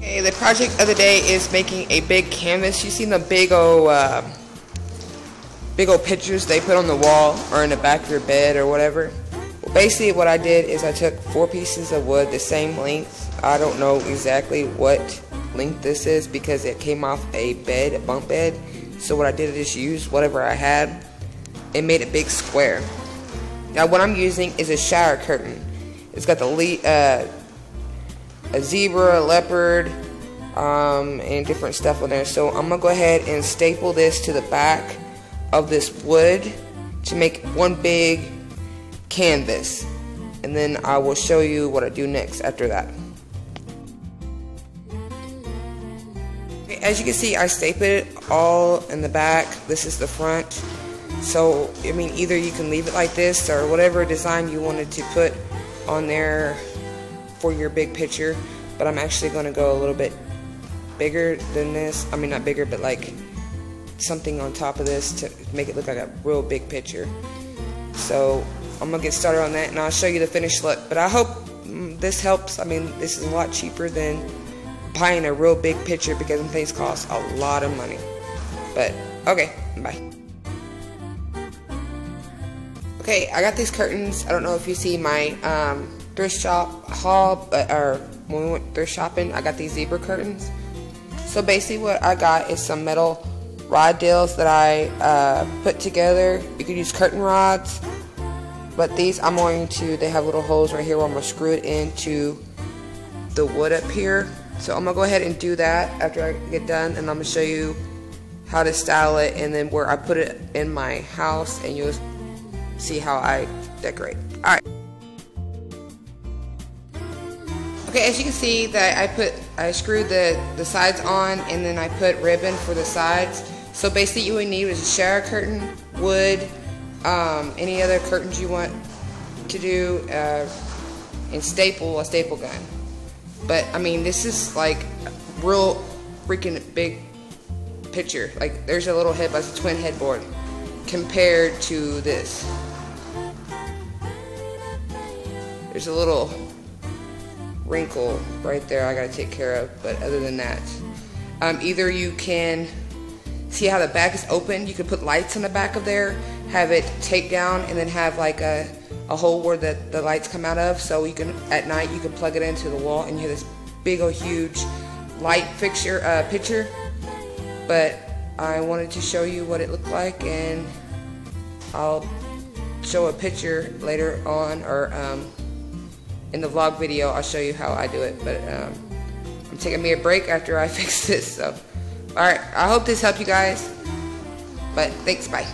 Okay, the project of the day is making a big canvas. You've seen the big old, uh, big old pictures they put on the wall or in the back of your bed or whatever? Well, basically what I did is I took four pieces of wood the same length. I don't know exactly what length this is because it came off a bed, a bunk bed. So what I did is use whatever I had and made a big square. Now what I'm using is a shower curtain. It's got the uh, a zebra, a leopard, um, and different stuff on there. So I'm gonna go ahead and staple this to the back of this wood to make one big canvas. And then I will show you what I do next after that. As you can see, I stapled it all in the back. This is the front. So, I mean, either you can leave it like this or whatever design you wanted to put on there for your big picture. But I'm actually going to go a little bit bigger than this. I mean, not bigger, but like something on top of this to make it look like a real big picture. So, I'm going to get started on that and I'll show you the finished look. But I hope mm, this helps. I mean, this is a lot cheaper than buying a real big picture because things cost a lot of money. But, okay, bye. Okay, I got these curtains. I don't know if you see my um, thrift shop haul, but, or when we went thrift shopping, I got these zebra curtains. So basically what I got is some metal rod deals that I uh, put together. You could use curtain rods, but these I'm going to, they have little holes right here where I'm to screw it into the wood up here. So I'm to go ahead and do that after I get done, and I'm to show you how to style it and then where I put it in my house, and you'll see how I decorate. Alright. Okay, as you can see that I put, I screwed the, the sides on and then I put ribbon for the sides. So basically you would need is a shower curtain, wood, um, any other curtains you want to do, uh, and staple, a staple gun. But I mean, this is like real freaking big picture. Like there's a little head, but it's a twin headboard compared to this. There's a little wrinkle right there I gotta take care of, but other than that, um, either you can see how the back is open, you could put lights on the back of there, have it taped down, and then have like a, a hole where the, the lights come out of, so you can, at night, you can plug it into the wall and you have this big old huge light fixture, uh, picture, but I wanted to show you what it looked like, and I'll show a picture later on, or um, in the vlog video, I'll show you how I do it. But um, I'm taking me a break after I fix this. So, alright, I hope this helped you guys. But thanks, bye.